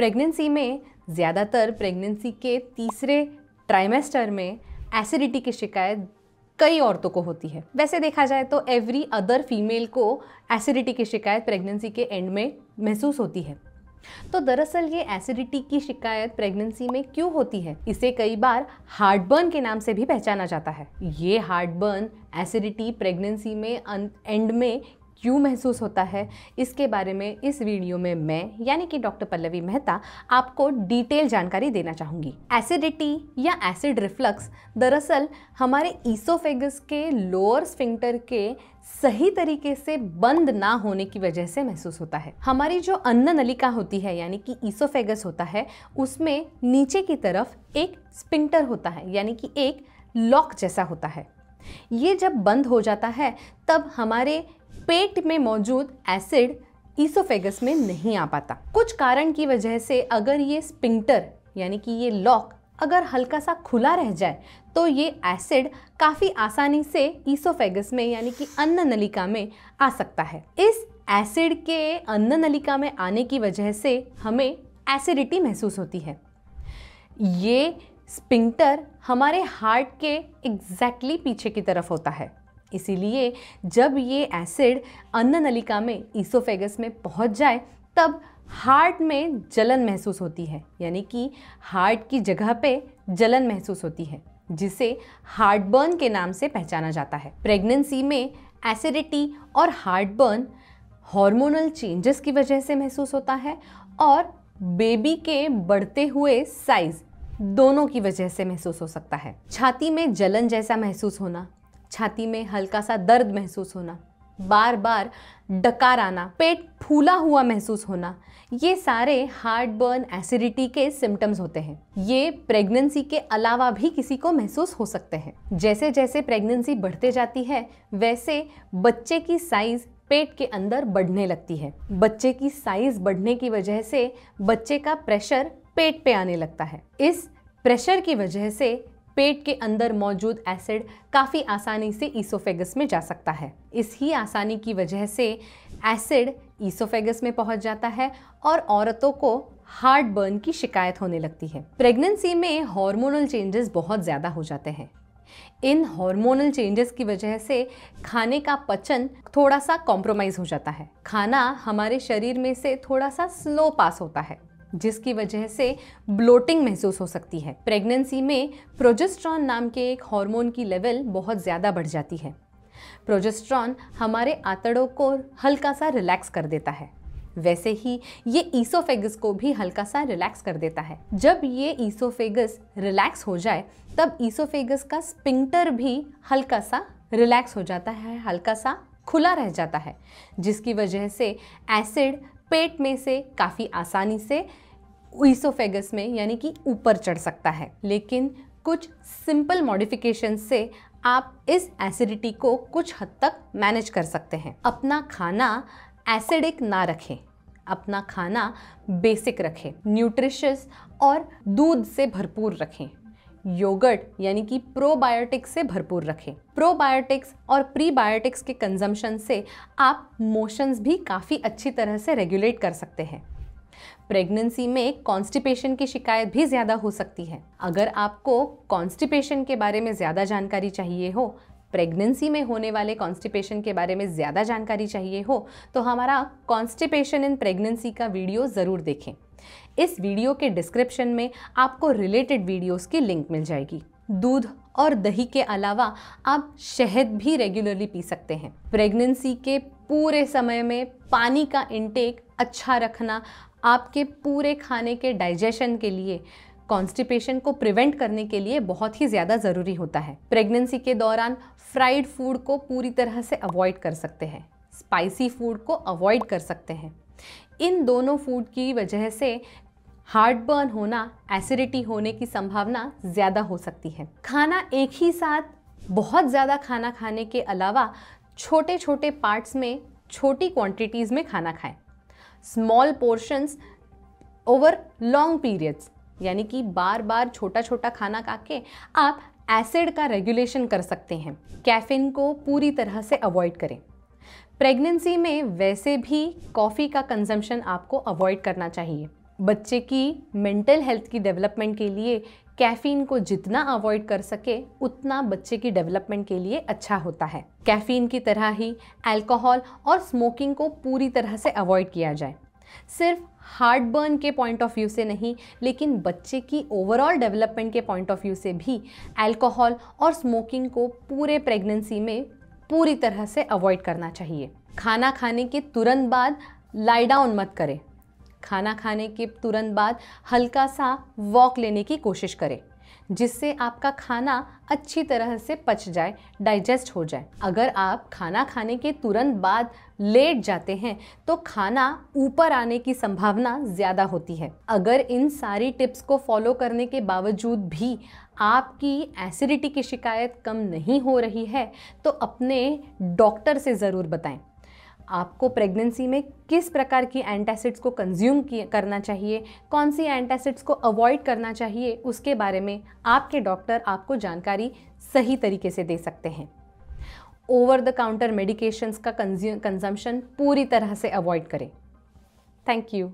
Pregnancy में, ज़्यादातर pregnancy के तीसरे ट्राइमेस्टर में एसिडिटी की शिकायत कई औरतों को होती है। वैसे देखा जाए तो एवरी अदर फीमेल को एसिडिटी की शिकायत प्रेगनेंसी के एंड में महसूस होती है। तो दरअसल ये एसिडिटी की शिकायत प्रेगनेंसी में क्यों होती है, इसे कई बार हार्टबर्न के नाम से भी पहचाना जाता है। ये हार्टबर्न एसिडिटी प्रेगनेंसी में एंड में क्यों महसूस होता है, इसके बारे में इस वीडियो में मैं, यानी कि डॉक्टर पल्लवी मेहता, आपको डिटेल जानकारी देना चाहूँगी। एसिडिटी या एसिड रिफ्लक्स दरअसल हमारे ईसोफेगस के लोअर स्फिंक्टर के सही तरीके से बंद ना होने की वजह से महसूस होता है। हमारी जो अन्न नलिका होती है, यानी कि ईसोफेगस होता है, उसमें नीचे की तरफ़ एक स्पिंक्टर होता है, यानी कि एक लॉक जैसा होता है। ये जब बंद हो जाता है, तब हमारे पेट में मौजूद एसिड ईसोफेगस में नहीं आ पाता। कुछ कारण की वजह से अगर ये स्पिंक्टर, यानी कि ये लॉक, अगर हल्का सा खुला रह जाए तो ये एसिड काफ़ी आसानी से ईसोफेगस में, यानी कि अन्न नलिका में आ सकता है। इस एसिड के अन्न नलिका में आने की वजह से हमें एसिडिटी महसूस होती है। ये स्पिंक्टर हमारे हार्ट के एग्जैक्टली exactly पीछे की तरफ़ होता है। इसीलिए जब ये एसिड अन्न नलिका में ईसोफेगस में पहुँच जाए, तब हार्ट में जलन महसूस होती है। यानी कि हार्ट की जगह पे जलन महसूस होती है, जिसे हार्टबर्न के नाम से पहचाना जाता है। प्रेगनेंसी में एसिडिटी और हार्टबर्न हार्मोनल चेंजेस की वजह से महसूस होता है और बेबी के बढ़ते हुए साइज़ दोनों की वजह से महसूस हो सकता है। छाती में जलन जैसा महसूस होना छाती में हल्का सा दर्द महसूस होना बार बार डकार आना, पेट फूला हुआ महसूस होना, ये सारे हार्ट बर्न एसिडिटी के सिम्टम्स होते हैं। ये प्रेगनेंसी के अलावा भी किसी को महसूस हो सकते हैं। जैसे जैसे प्रेगनेंसी बढ़ते जाती है, वैसे बच्चे की साइज़ पेट के अंदर बढ़ने लगती है। बच्चे की साइज़ बढ़ने की वजह से बच्चे का प्रेशर पेट पे आने लगता है। इस प्रेशर की वजह से पेट के अंदर मौजूद एसिड काफ़ी आसानी से ईसोफेगस में जा सकता है। इस ही आसानी की वजह से एसिड ईसोफेगस में पहुँच जाता है और औरतों को हार्ट बर्न की शिकायत होने लगती है। प्रेगनेंसी में हार्मोनल चेंजेस बहुत ज़्यादा हो जाते हैं। इन हार्मोनल चेंजेस की वजह से खाने का पचन थोड़ा सा कॉम्प्रोमाइज़ हो जाता है। खाना हमारे शरीर में से थोड़ा सा स्लो पास होता है। जिसकी वजह से ब्लोटिंग महसूस हो सकती है। प्रेगनेंसी में प्रोजेस्ट्रॉन नाम के एक हार्मोन की लेवल बहुत ज़्यादा बढ़ जाती है। प्रोजेस्ट्रॉन हमारे आंतड़ों को हल्का सा रिलैक्स कर देता है। वैसे ही ये ईसोफेगस को भी हल्का सा रिलैक्स कर देता है। जब ये ईसोफेगस रिलैक्स हो जाए, तब ईसोफेगस का स्पिंक्टर भी हल्का सा रिलैक्स हो जाता है हल्का सा खुला रह जाता है, जिसकी वजह से एसिड पेट में से काफ़ी आसानी से ईसोफेगस में, यानी कि ऊपर चढ़ सकता है। लेकिन कुछ सिंपल मॉडिफिकेशन से आप इस एसिडिटी को कुछ हद तक मैनेज कर सकते हैं। अपना खाना एसिडिक ना रखें। अपना खाना बेसिक रखें। न्यूट्रिशियस और दूध से भरपूर रखें। योगर्ट, यानी कि प्रोबायोटिक्स से भरपूर रखें। प्रोबायोटिक्स और प्रीबायोटिक्स के कंजम्पशन से आप मोशंस भी काफ़ी अच्छी तरह से रेगुलेट कर सकते हैं। प्रेगनेंसी में कॉन्स्टिपेशन की शिकायत भी ज़्यादा हो सकती है। अगर आपको कॉन्स्टिपेशन के बारे में ज़्यादा जानकारी चाहिए हो प्रेगनेंसी में होने वाले कॉन्स्टिपेशन के बारे में ज़्यादा जानकारी चाहिए हो तो हमारा कॉन्स्टिपेशन इन प्रेगनेंसी का वीडियो ज़रूर देखें। इस वीडियो के डिस्क्रिप्शन में आपको रिलेटेड वीडियोस की लिंक मिल जाएगी। दूध और दही के अलावा आप शहद भी रेगुलरली पी सकते हैं। प्रेगनेंसी के पूरे समय में पानी का इंटेक अच्छा रखना आपके पूरे खाने के डाइजेशन के लिए कॉन्स्टिपेशन को प्रिवेंट करने के लिए बहुत ही ज़्यादा ज़रूरी होता है। प्रेगनेंसी के दौरान फ्राइड फ़ूड को पूरी तरह से अवॉइड कर सकते हैं। स्पाइसी फ़ूड को अवॉइड कर सकते हैं। इन दोनों फ़ूड की वजह से हार्ट बर्न होना एसिडिटी होने की संभावना ज़्यादा हो सकती है। खाना एक ही साथ, बहुत ज़्यादा खाना खाने के अलावा छोटे छोटे पार्ट्स में, छोटी क्वांटिटीज़ में खाना खाएँ। Small portions over long periods यानी कि बार बार छोटा छोटा खाना खा के आप एसिड का रेगुलेशन कर सकते हैं। कैफिन को पूरी तरह से अवॉइड करें। प्रेगनेंसी में वैसे भी कॉफ़ी का कंजम्पशन आपको अवॉइड करना चाहिए। बच्चे की मेंटल हेल्थ की डेवलपमेंट के लिए कैफीन को जितना अवॉइड कर सके, उतना बच्चे की डेवलपमेंट के लिए अच्छा होता है। कैफीन की तरह ही अल्कोहल और स्मोकिंग को पूरी तरह से अवॉइड किया जाए। सिर्फ़ हार्ट बर्न के पॉइंट ऑफ़ व्यू से नहीं, लेकिन बच्चे की ओवरऑल डेवलपमेंट के पॉइंट ऑफ़ व्यू से भी अल्कोहल और स्मोकिंग को पूरे प्रेगनेंसी में पूरी तरह से अवॉइड करना चाहिए। खाना खाने के तुरंत बाद लाई डाउन मत करें। खाना खाने के तुरंत बाद हल्का सा वॉक लेने की कोशिश करें। जिससे आपका खाना अच्छी तरह से पच जाए डाइजेस्ट हो जाए। अगर आप खाना खाने के तुरंत बाद लेट जाते हैं तो खाना ऊपर आने की संभावना ज़्यादा होती है। अगर इन सारी टिप्स को फॉलो करने के बावजूद भी आपकी एसिडिटी की शिकायत कम नहीं हो रही है तो अपने डॉक्टर से ज़रूर बताएँ। आपको प्रेगनेंसी में किस प्रकार की एंटासिड्स को कंज्यूम करना चाहिए, कौन सी एंटासिड्स को अवॉइड करना चाहिए, उसके बारे में आपके डॉक्टर आपको जानकारी सही तरीके से दे सकते हैं। ओवर द काउंटर मेडिकेशंस का कंज्यूम कंजम्पशन पूरी तरह से अवॉइड करें। Thank you